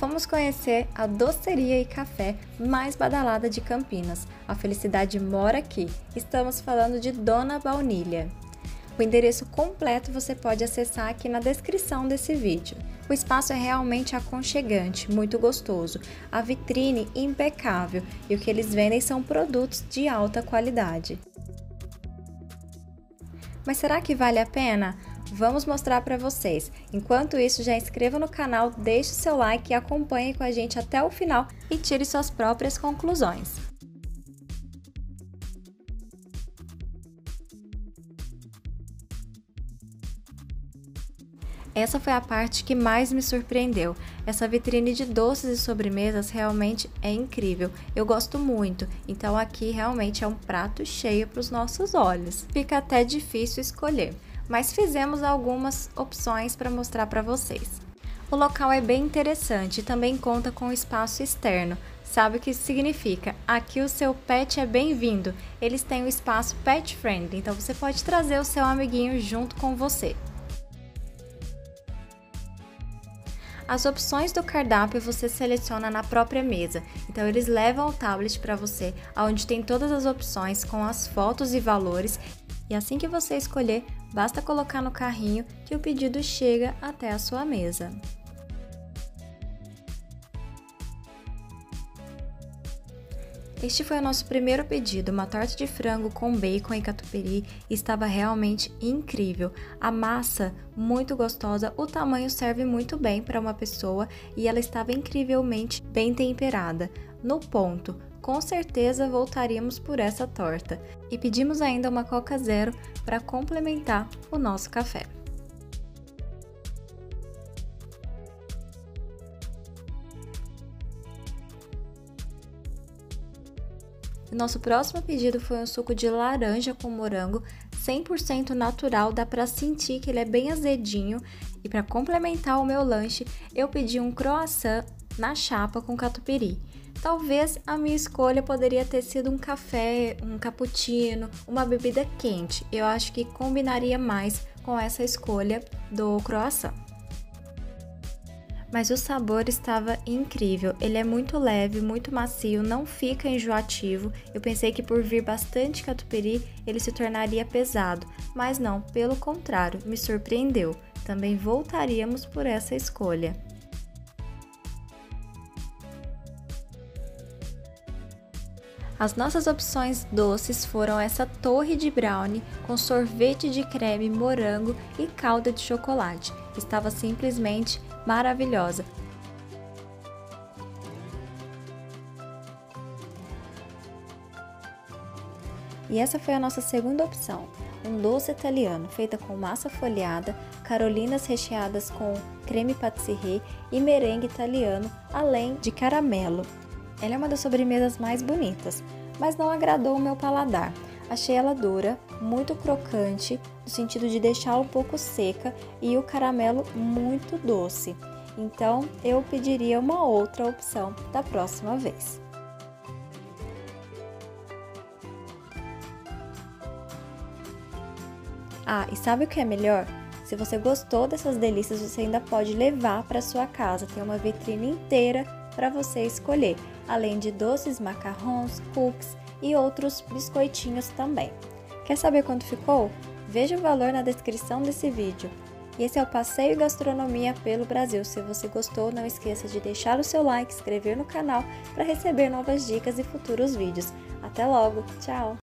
fomos conhecer a doceria e café mais badalada de Campinas. A felicidade mora aqui. Estamos falando de Dona Baunilha. O endereço completo você pode acessar aqui na descrição desse vídeo. O espaço é realmente aconchegante, muito gostoso, a vitrine impecável e o que eles vendem são produtos de alta qualidade. Mas será que vale a pena? Vamos mostrar para vocês. Enquanto isso, já inscreva no canal, deixe seu like e acompanhe com a gente até o final e tire suas próprias conclusões. Essa foi a parte que mais me surpreendeu. Essa vitrine de doces e sobremesas realmente é incrível. Eu gosto muito, então aqui realmente é um prato cheio para os nossos olhos. Fica até difícil escolher, mas fizemos algumas opções para mostrar para vocês. O local é bem interessante e também conta com espaço externo. Sabe o que isso significa? Aqui o seu pet é bem-vindo. Eles têm o espaço pet friendly, então você pode trazer o seu amiguinho junto com você. As opções do cardápio você seleciona na própria mesa, então eles levam o tablet para você, onde tem todas as opções com as fotos e valores, e assim que você escolher, basta colocar no carrinho que o pedido chega até a sua mesa. Este foi o nosso primeiro pedido, uma torta de frango com bacon e catupiry, estava realmente incrível. A massa muito gostosa, o tamanho serve muito bem para uma pessoa e ela estava incrivelmente bem temperada. No ponto, com certeza voltaríamos por essa torta. E pedimos ainda uma Coca Zero para complementar o nosso café. Nosso próximo pedido foi um suco de laranja com morango, 100% natural, dá para sentir que ele é bem azedinho. E para complementar o meu lanche, eu pedi um croissant na chapa com catupiry. Talvez a minha escolha poderia ter sido um café, um cappuccino, uma bebida quente. Eu acho que combinaria mais com essa escolha do croissant mas o sabor estava incrível. Ele é muito leve, muito macio, não fica enjoativo. Eu pensei que por vir bastante catupiry ele se tornaria pesado, mas não, pelo contrário, me surpreendeu. Também voltaríamos por essa escolha. As nossas opções doces foram essa torre de brownie com sorvete de creme, morango e calda de chocolate. Estava simplesmente maravilhosa. E essa foi a nossa segunda opção, um doce italiano feita com massa folhada, carolinas recheadas com creme patisserie e merengue italiano, além de caramelo. Ela é uma das sobremesas mais bonitas, mas não agradou o meu paladar. Achei ela dura, muito crocante, no sentido de deixá-la um pouco seca e o caramelo muito doce. Então eu pediria uma outra opção da próxima vez. Ah, e sabe o que é melhor? Se você gostou dessas delícias, você ainda pode levar para sua casa. Tem uma vitrine inteira para você escolher, além de doces, macarrons, cookies e outros biscoitinhos também. Quer saber quanto ficou? Veja o valor na descrição desse vídeo. Esse é o Passeio Gastronomia pelo Brasil. Se você gostou, não esqueça de deixar o seu like, inscrever no canal para receber novas dicas e futuros vídeos. Até logo, tchau!